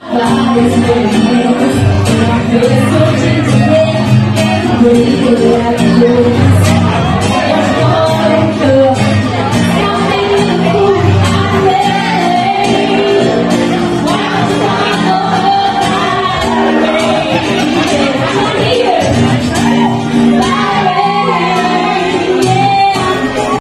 Vários movimentos, uma pessoa de dizer, eu não